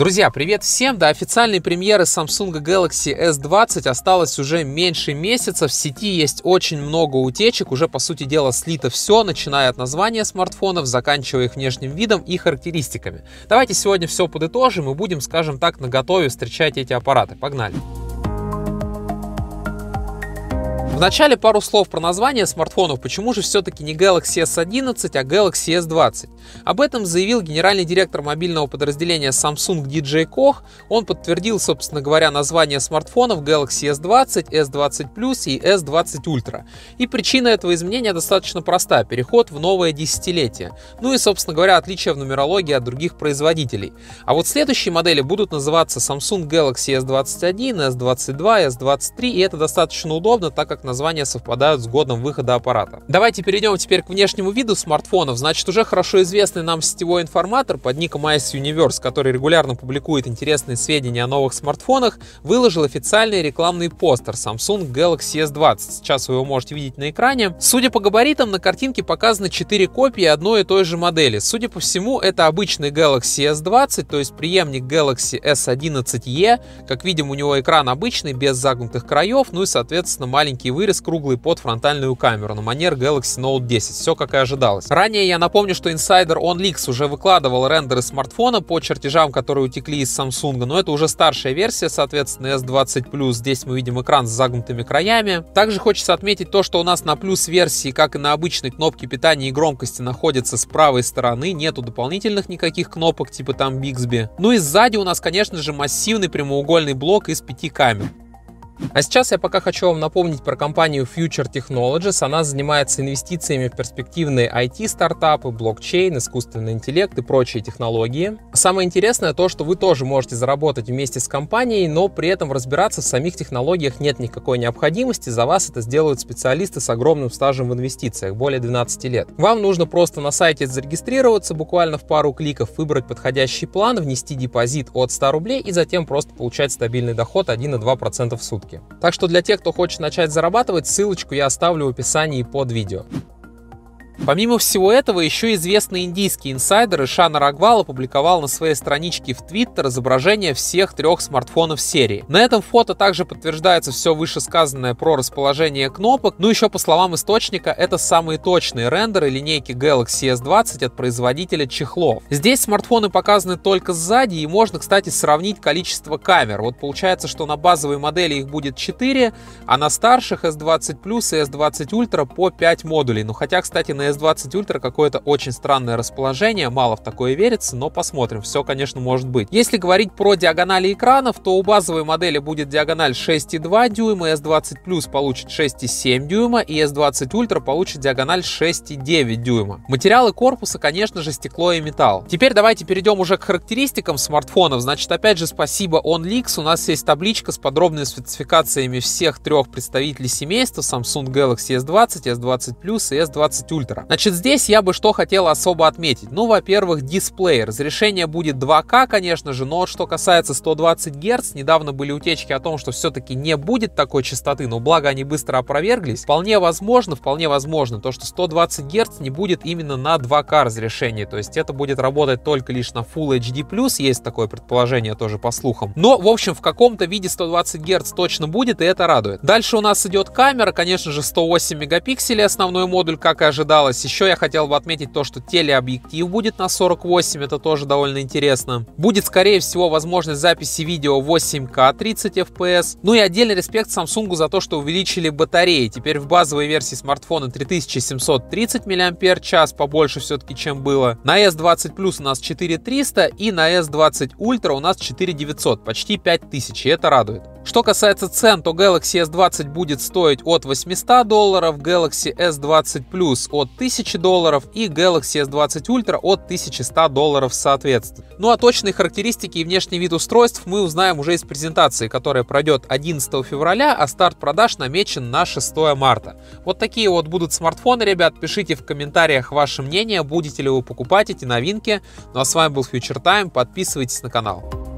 Друзья, привет всем! До официальной премьеры Samsung Galaxy S20 осталось уже меньше месяца. В сети есть очень много утечек, уже по сути дела слито все, начиная от названия смартфонов, заканчивая их внешним видом и характеристиками. Давайте сегодня все подытожим и будем, скажем так, на готове встречать эти аппараты. Погнали! Вначале пару слов про название смартфонов, почему же все-таки не Galaxy S11, а Galaxy S20. Об этом заявил генеральный директор мобильного подразделения Samsung DJ Koch. Он подтвердил, собственно говоря, название смартфонов Galaxy S20, S20 Plus и S20 Ultra. И причина этого изменения достаточно проста – переход в новое десятилетие. Ну и, собственно говоря, отличие в нумерологии от других производителей. А вот следующие модели будут называться Samsung Galaxy S21, S22, S23, и это достаточно удобно, так как названия совпадают с годом выхода аппарата. Давайте перейдем теперь к внешнему виду смартфонов. Значит, уже хорошо известный нам сетевой информатор под ником Ice Universe, который регулярно публикует интересные сведения о новых смартфонах, выложил официальный рекламный постер Samsung Galaxy S20. Сейчас вы его можете видеть на экране. Судя по габаритам, на картинке показаны 4 копии одной и той же модели. Судя по всему, это обычный Galaxy S20, то есть преемник Galaxy S11e. Как видим, у него экран обычный, без загнутых краев, ну и, соответственно, маленький вырез круглый под фронтальную камеру на манер Galaxy Note 10. Все как и ожидалось. Ранее я напомню, что инсайдер OnLeaks уже выкладывал рендеры смартфона по чертежам, которые утекли из Samsung, но это уже старшая версия, соответственно, S20+. Здесь мы видим экран с загнутыми краями. Также хочется отметить то, что у нас на плюс версии, как и на обычной кнопке питания и громкости, находится с правой стороны. Нету дополнительных никаких кнопок, типа там Bixby. Ну и сзади у нас, конечно же, массивный прямоугольный блок из пяти камер. А сейчас я пока хочу вам напомнить про компанию Future Technologies. Она занимается инвестициями в перспективные IT-стартапы, блокчейн, искусственный интеллект и прочие технологии. Самое интересное то, что вы тоже можете заработать вместе с компанией, но при этом разбираться в самих технологиях нет никакой необходимости. За вас это сделают специалисты с огромным стажем в инвестициях, более 12 лет. Вам нужно просто на сайте зарегистрироваться буквально в пару кликов, выбрать подходящий план, внести депозит от 100 рублей и затем просто получать стабильный доход 1,2% в сутки Так что для тех, кто хочет начать зарабатывать, ссылочку я оставлю в описании под видео. Помимо всего этого, еще известный индийский инсайдер Ишан Рагвал опубликовал на своей страничке в Твиттер изображение всех трех смартфонов серии. На этом фото также подтверждается все вышесказанное про расположение кнопок, ну еще по словам источника, это самые точные рендеры линейки Galaxy S20 от производителя чехлов. Здесь смартфоны показаны только сзади и можно, кстати, сравнить количество камер. Вот получается, что на базовой модели их будет 4, а на старших S20 Plus и S20 Ultra по 5 модулей. Ну хотя, кстати, на S20 Ultra какое-то очень странное расположение, мало в такое верится, но посмотрим, все, конечно, может быть. Если говорить про диагонали экранов, то у базовой модели будет диагональ 6,2 дюйма, S20 Plus получит 6,7 дюйма и S20 Ultra получит диагональ 6,9 дюйма. Материалы корпуса, конечно же, стекло и металл. Теперь давайте перейдем уже к характеристикам смартфонов. Значит, опять же, спасибо OnLeaks. У нас есть табличка с подробными спецификациями всех трех представителей семейства Samsung Galaxy S20, S20 Plus и S20 Ultra камера. Значит, здесь я бы что хотел особо отметить. Ну, во-первых, дисплей. Разрешение будет 2К, конечно же, но что касается 120 Гц, недавно были утечки о том, что все-таки не будет такой частоты, но благо они быстро опроверглись. Вполне возможно, вполне возможно, то, что 120 Гц не будет именно на 2К разрешении, то есть это будет работать только лишь на Full HD+, есть такое предположение тоже по слухам. Но, в общем, в каком-то виде 120 Гц точно будет, и это радует. Дальше у нас идет камера, конечно же, 108 мегапикселей, основной модуль, как и ожидалось осталось. Еще я хотел бы отметить то, что телеобъектив будет на 48, это тоже довольно интересно. Будет, скорее всего, возможность записи видео 8К 30 FPS. Ну и отдельный респект Samsung за то, что увеличили батареи. Теперь в базовой версии смартфона 3730 мАч, побольше все-таки, чем было. На S20 Plus у нас 4300 и на S20 Ultra у нас 4900, почти 5000, и это радует. Что касается цен, то Galaxy S20 будет стоить от 800 долларов, Galaxy S20 Plus от 1000 долларов и Galaxy S20 Ultra от 1100 долларов соответственно. Ну а точные характеристики и внешний вид устройств мы узнаем уже из презентации, которая пройдет 11 февраля, а старт продаж намечен на 6 марта. Вот такие вот будут смартфоны, ребят. Пишите в комментариях ваше мнение, будете ли вы покупать эти новинки. Ну а с вами был Future Time, подписывайтесь на канал.